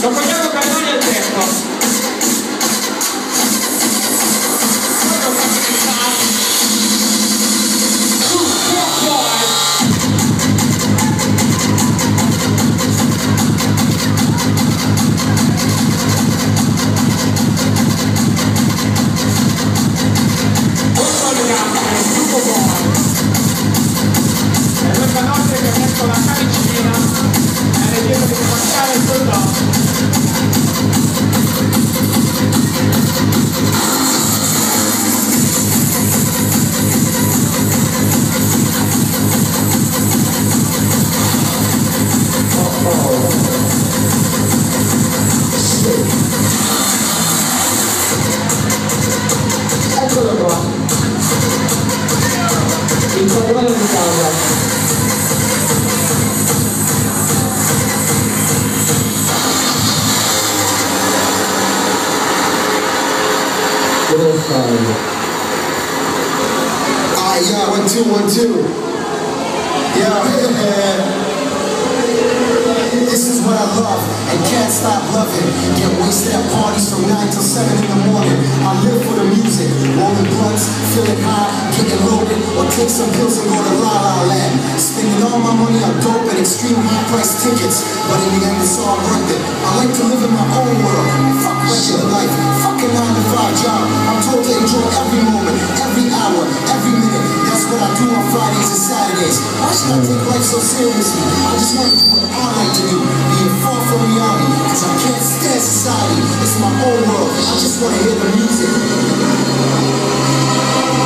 Non vogliamo cambiare il tempo. Gracias. Stai? Ah, yeah, one, two, one, two. Yeah, This is what I love and can't stop loving. Get wasted at parties from 9 till 7 in the morning. I live for the music, rolling blunts, feeling high, getting loaded, or take some pills and go to La La Land. Spending all my money on dope and extreme high price tickets, but in the end it's all worth it. I like to live in my own world. Fuck I take life so seriously? I just want to do what I like to do. Being far from reality, cause I can't stand society. It's my own world. I just want to hear the music.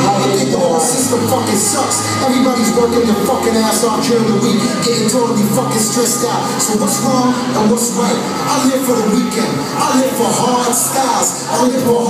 I think the whole system fucking sucks. Everybody's working their fucking ass off during the week, getting totally fucking stressed out. So what's wrong and what's right? I live for the weekend. I live for hard styles. I live for